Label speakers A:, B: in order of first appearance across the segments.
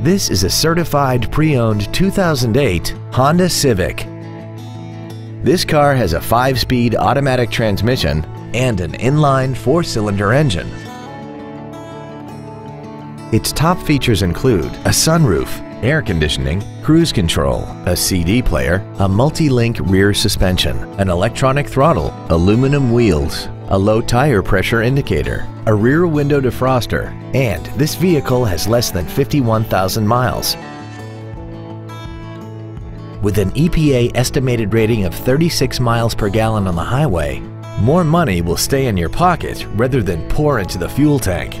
A: This is a certified pre-owned 2008 Honda Civic. This car has a 5-speed automatic transmission and an inline 4-cylinder engine. Its top features include a sunroof, air conditioning, cruise control, a CD player, a multi-link rear suspension, an electronic throttle, aluminum wheels, a low tire pressure indicator, a rear window defroster, and this vehicle has less than 51,000 miles. With an EPA estimated rating of 36 miles per gallon on the highway, more money will stay in your pocket rather than pour into the fuel tank.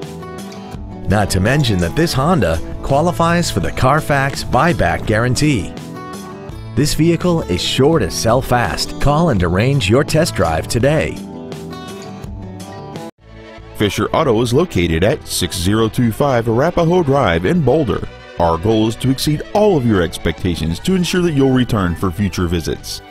A: Not to mention that this Honda qualifies for the Carfax buyback guarantee. This vehicle is sure to sell fast. Call and arrange your test drive today.
B: Fisher Auto is located at 6025 Arapahoe Drive in Boulder. Our goal is to exceed all of your expectations to ensure that you'll return for future visits.